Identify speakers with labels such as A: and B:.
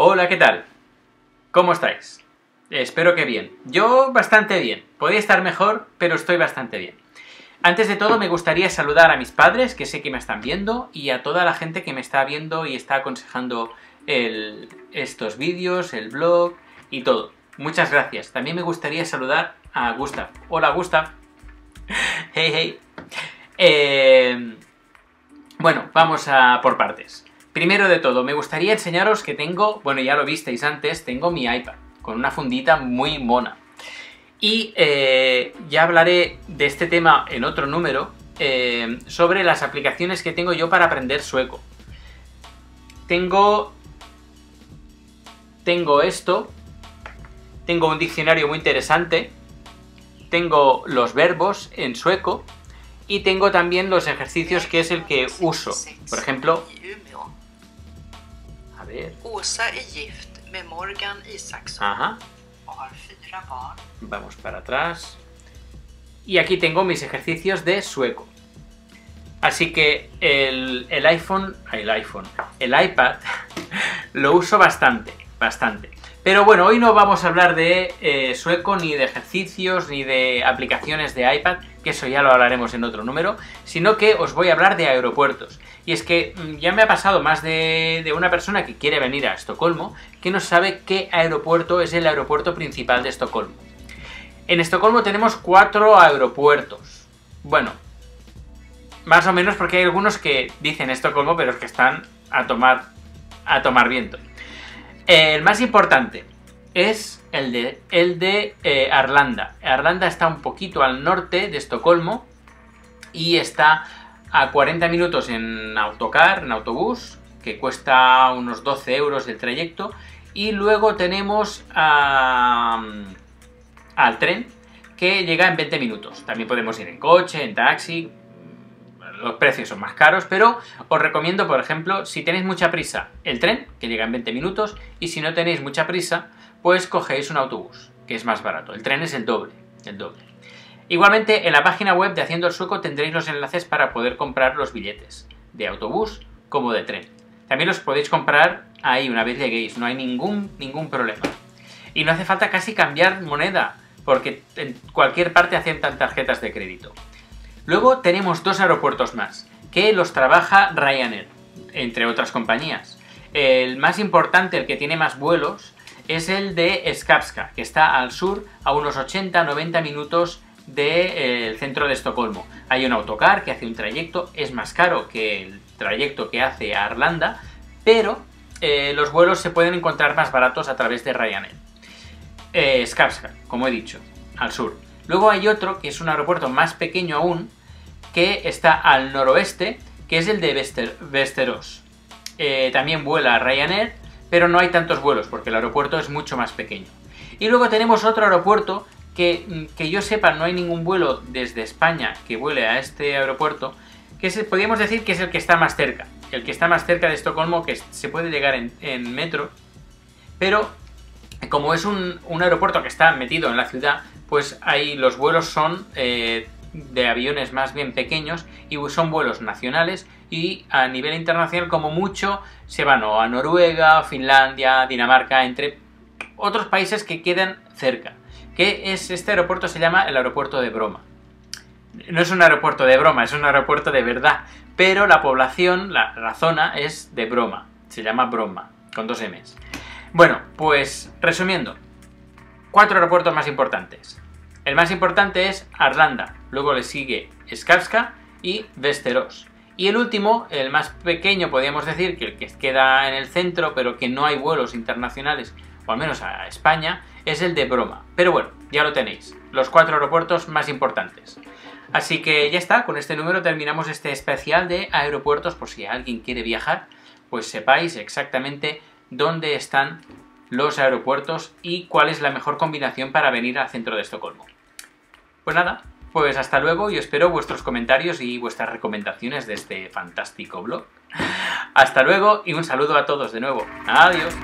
A: Hola, ¿qué tal? ¿Cómo estáis? Espero que bien. Yo bastante bien. Podría estar mejor, pero estoy bastante bien. Antes de todo me gustaría saludar a mis padres, que sé que me están viendo, y a toda la gente que me está viendo y está aconsejando estos vídeos, el blog y todo. Muchas gracias. También me gustaría saludar a Gustav. Hola, Gustav. hey, hey. Eh, bueno, vamos a por partes. Primero de todo, me gustaría enseñaros que tengo, bueno ya lo visteis antes, tengo mi iPad con una fundita muy mona. Y eh, ya hablaré de este tema en otro número, eh, sobre las aplicaciones que tengo yo para aprender sueco. Tengo... Tengo esto, tengo un diccionario muy interesante, tengo los verbos en sueco, y tengo también los ejercicios que es el que uso. Por ejemplo, ver.
B: Åsa är gift med Morgan Isaksson
A: Ajá.
B: och har fyra barn.
A: Vamos para atrás. Y aquí tengo mis ejercicios de sueco. Así que el, el iPhone, el iPhone, el iPad lo uso bastante, bastante. Pero bueno, hoy no vamos a hablar de eh, sueco, ni de ejercicios, ni de aplicaciones de iPad, que eso ya lo hablaremos en otro número, sino que os voy a hablar de aeropuertos. Y es que mm, ya me ha pasado más de, una persona que quiere venir a Estocolmo que no sabe qué aeropuerto es el aeropuerto principal de Estocolmo. En Estocolmo tenemos cuatro aeropuertos. Bueno, más o menos porque hay algunos que dicen Estocolmo, pero es que están a tomar, a tomar viento. El más importante es el de, el de eh, Arlanda. Arlanda está un poquito al norte de Estocolmo y está a 40 minutos en autocar, en autobús, que cuesta unos 12 euros el trayecto. Y luego tenemos al tren, que llega en 20 minutos. También podemos ir en coche, en taxi, los precios son más caros, pero os recomiendo, por ejemplo, si tenéis mucha prisa, el tren, que llega en 20 minutos, y si no tenéis mucha prisa, pues cogéis un autobús, que es más barato. El tren es el doble, el doble. Igualmente, en la página web de Haciendo el Sueco tendréis los enlaces para poder comprar los billetes, de autobús como de tren. También los podéis comprar ahí una vez lleguéis, no hay ningún, ningún problema. Y no hace falta casi cambiar moneda, porque en cualquier parte aceptan tarjetas de crédito. Luego tenemos dos aeropuertos más, que los trabaja Ryanair, entre otras compañías. El más importante, el que tiene más vuelos, es el de Skavska, que está al sur, a unos 80-90 minutos del centro de Estocolmo. Hay un autocar que hace un trayecto, es más caro que el trayecto que hace a Arlanda, pero eh, los vuelos se pueden encontrar más baratos a través de Ryanair. Eh, como he dicho, al sur. Luego hay otro que es un aeropuerto más pequeño aún, que está al noroeste, que es el de Vesteros. Eh, también vuela Ryanair, pero no hay tantos vuelos porque el aeropuerto es mucho más pequeño. Y luego tenemos otro aeropuerto que, mm, que yo sepa no hay ningún vuelo desde España que vuele a este aeropuerto, que podríamos decir que es el que está más cerca. El que está más cerca de Estocolmo, que se puede llegar en, metro, pero como es un, aeropuerto que está metido en la ciudad, pues ahí los vuelos son eh, de aviones más bien pequeños y son vuelos nacionales y a nivel internacional como mucho se van a Noruega, Finlandia, Dinamarca, entre otros países que quedan cerca. Que es este aeropuerto se llama el aeropuerto de Broma. No es un aeropuerto de broma, es un aeropuerto de verdad, pero la población, la, la zona es de Broma, se llama Broma, con dos M's. Bueno, pues resumiendo, cuatro aeropuertos más importantes. El más importante es Arlanda, luego le sigue Skavska y Vesteros. Y el último, el más pequeño, podríamos decir, que el que queda en el centro, pero que no hay vuelos internacionales, o al menos a España, es el de Broma. Pero bueno, ya lo tenéis, los cuatro aeropuertos más importantes. Así que ya está, con este número terminamos este especial de aeropuertos, por si alguien quiere viajar, pues sepáis exactamente dónde están los aeropuertos y cuál es la mejor combinación para venir al centro de Estocolmo. Pues nada, pues hasta luego y espero vuestros comentarios y vuestras recomendaciones de este fantástico blog. Hasta luego y un saludo a todos de nuevo. Adiós.